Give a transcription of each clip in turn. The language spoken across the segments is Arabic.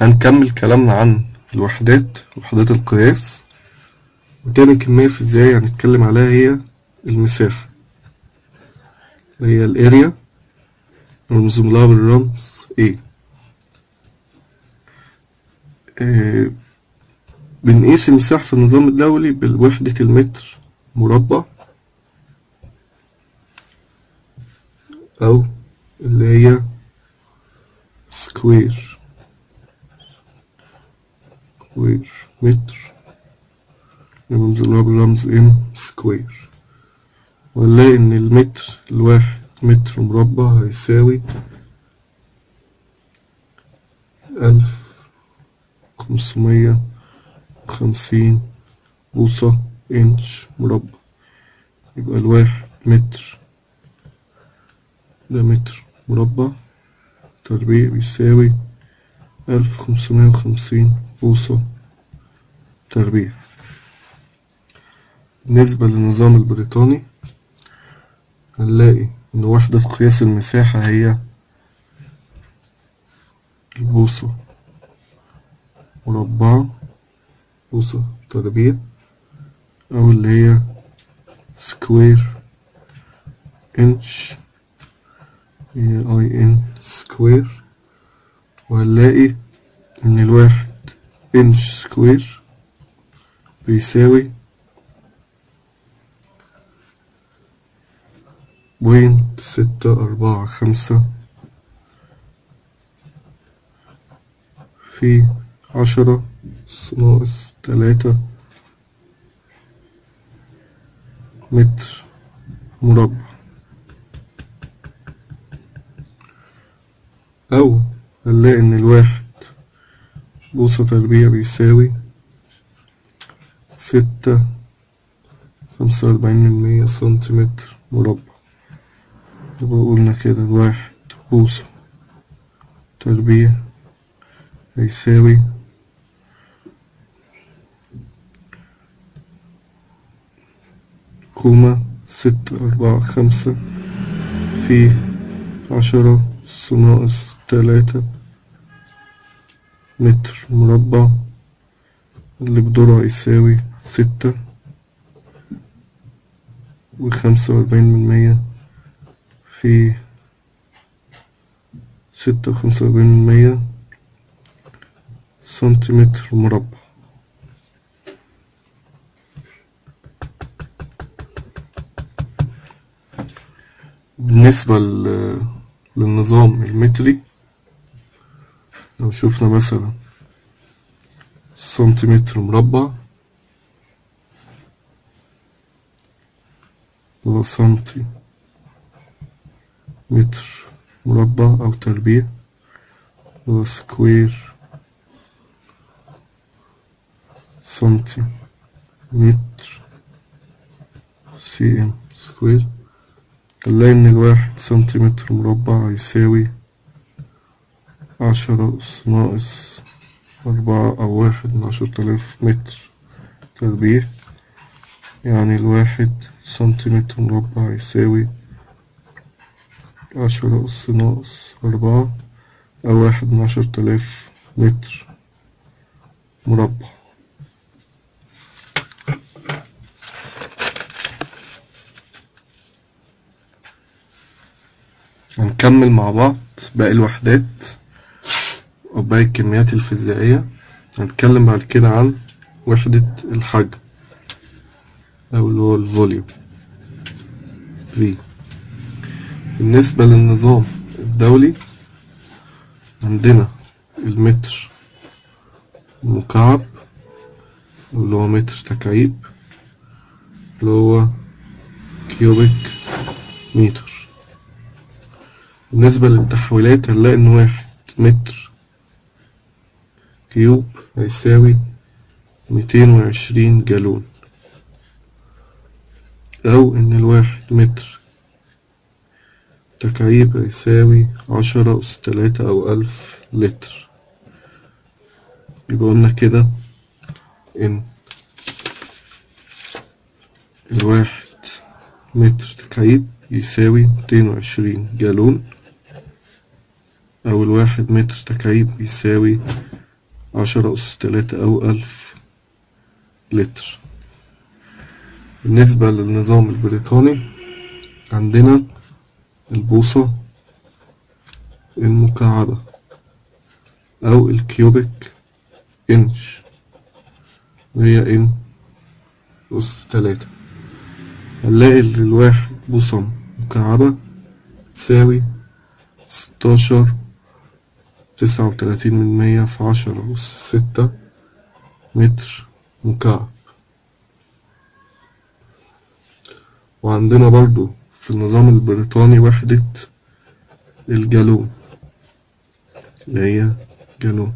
هنكمل كلامنا عن الوحدات وحدات القياس. وتاني كمية فيزيائية هنتكلم عليها هي المساحة. اللي هي الاريا رمز لها بالرمز A. آه، بنقيس المساحة في النظام الدولي بالوحدة المتر مربع أو اللي هي square square meter رمز لها بالرمز m square ونلاقي إن المتر الواحد متر مربع هيساوي ألف خمسمية وخمسين بوصة إنش مربع. يبقى الواحد متر. ده متر مربع. تربيع بيساوي ألف خمسمية وخمسين بوصة تربيع. بالنسبة للنظام البريطاني هنلاقي إن وحدة قياس المساحة هي البوصة مربعة بوصة تربيع أو اللي هي square هي i n square وهنلاقي إن الواحد inch square بيساوي point ستة أربعة خمسة في عشرة ناقص تلاتة متر مربع. أو هنلاقي إن الواحد بوصة تربيع بيساوي ستة خمسة وأربعين من مية سنتيمتر مربع. يبقى قلنا كده الواحد بوصة تربيع هيساوي كوما ستة أربعة خمسة في عشرة ناقص تلاتة متر مربع اللي بدوره هيساوي ستة وخمسة وأربعين من مية في ستة وخمسة وأربعين من مية سنتيمتر مربع. بالنسبة للنظام المتري لو شفنا مثلا سنتيمتر مربع هو سنتي متر مربع أو تربيع هو square centimeter cm square. هنلاقي إن الواحد سنتيمتر مربع هيساوي عشرة أس ناقص أربعة أو واحد من عشرة آلاف متر تربيع. يعني الواحد سنتيمتر مربع يساوي عشرة أس ناقص أربعة أو واحد من عشرة آلاف متر مربع. هنكمل مع بعض باقي الوحدات. وباقي الكميات الفيزيائية. هنتكلم بعد كده عن وحدة الحجم أو اللي هو ال volume V. بالنسبة للنظام الدولي عندنا المتر مكعب اللي هو متر تكعيب اللي هو cubic meter بالنسبة للتحويلات هنلاقي إن واحد متر كيوب هيساوي ميتين وعشرين جالون. أو إن الواحد متر تكعيب هيساوي عشرة أس تلاتة أو ألف لتر. يبقى قلنا كده إن الواحد متر تكعيب يساوي ميتين وعشرين جالون. أو الواحد متر تكعيب يساوي عشرة أس تلاتة أو ألف لتر. بالنسبة للنظام البريطاني عندنا البوصة المكعبة أو الكيوبيك إنش. وهي إن أس تلاتة هنلاقي الواحد بوصة مكعبة تساوي ستاشر تسعة وتلاتين من مية في عشرة أس ستة متر مكعب. وعندنا برضو في النظام البريطاني وحدة الجالون اللي هي جالون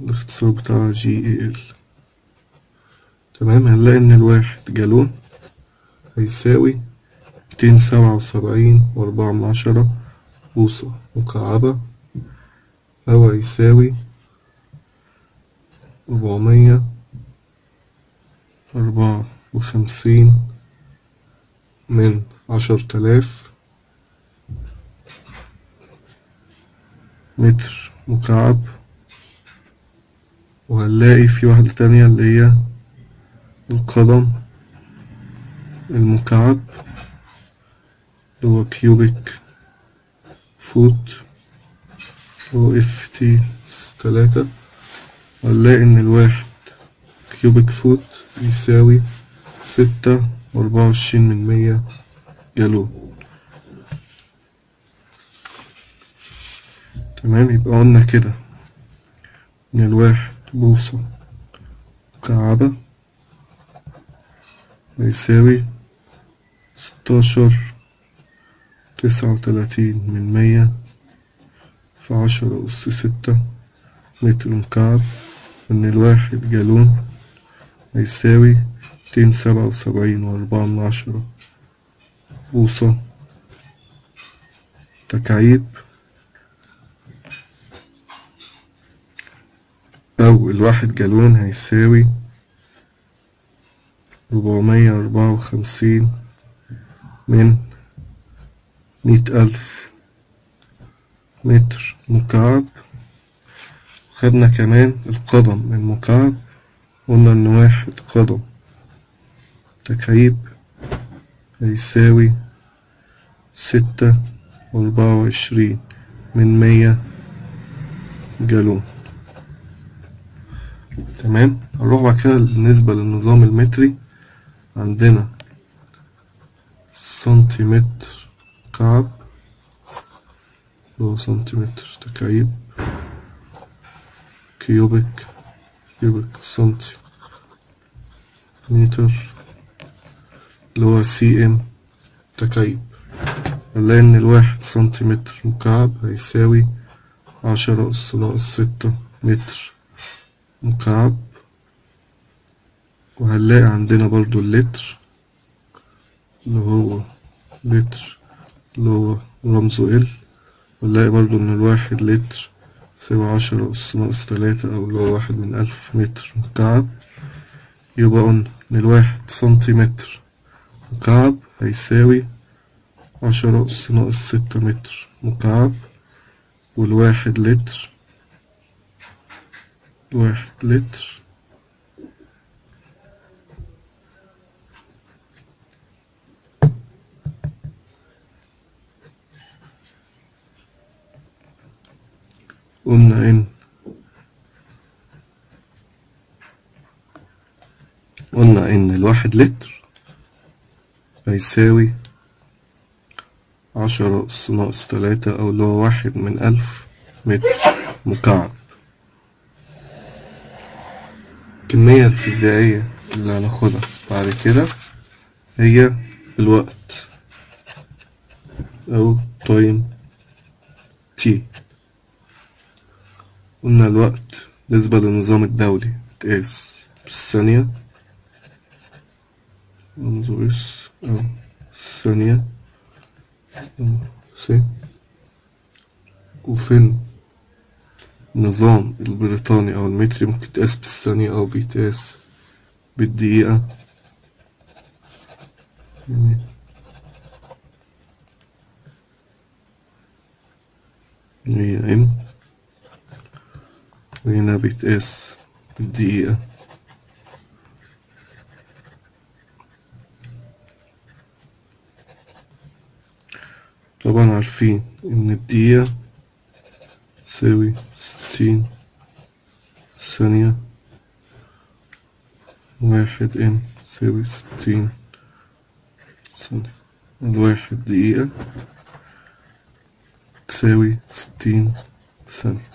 الاختصار بتاعها جي إي إل. تمام؟ هنلاقي إن الواحد جالون هيساوي ميتين سبعة وسبعين وأربعة من عشرة بوصة مكعبة أو هيساوي ربعمية أربعة وخمسين من عشر تلاف متر مكعب وهنلاقي في واحدة تانية اللي هي القدم المكعب اللي هو cubic foot هو ft تلاتة هنلاقي إن الواحد cubic foot يساوي ستة وأربعة وعشرين من مية جالون. تمام؟ يبقى قلنا كده إن الواحد بوصة مكعبة بيساوي ستاشر تسعة وتلاتين من مية في عشرة أس ستة متر مكعب وإن الواحد جالون هيساوي ميتين سبعة وسبعين وأربعة من عشرة. بوصة تكعيب. أو الواحد جالون هيساوي ربعمية أربعة وخمسين من مية ألف. متر مكعب. خدنا كمان القدم المكعب قلنا إن واحد قدم. تكعيب هيساوي ستة وأربعة وعشرين من مية جالون. تمام؟ هنروح بعد كده بالنسبة للنظام المتري. عندنا سنتيمتر مكعب. اللي هو سنتيمتر تكعيب cubic cubic centimeter اللي هو cm تكعيب هنلاقي إن الواحد سنتيمتر مكعب هيساوي عشرة أس ناقص ستة متر مكعب وهنلاقي عندنا برضو اللتر اللي هو لتر اللي هو رمزه ال ونلاقي برضو إن الواحد لتر يساوي عشرة أس ناقص تلاتة أو اللي هو واحد من ألف متر مكعب يبقى قلنا إن الواحد سنتيمتر مكعب هيساوي عشرة أس ناقص ستة متر مكعب والواحد لتر واحد لتر قلنا إن قلنا إن الواحد لتر هيساوي عشرة أس ناقص تلاتة أو اللي هو واحد من ألف متر مكعب. الكمية الفيزيائية اللي هناخدها بعد كده هي الوقت أو time t قلنا الوقت بالنسبة للنظام الدولي. بتقاس بالثانية انظر s أو الثانية. سي وفي النظام البريطاني أو المتري ممكن تقاس بالثانية أو بيتقاس بالدقيقة؟ يعني. هي ام وهنا بيتقاس بالدقيقة طبعا عارفين إن الدقيقة تساوي ستين ثانية. واحد إن تساوي ستين ثانية. الواحد دقيقة تساوي ستين ثانية.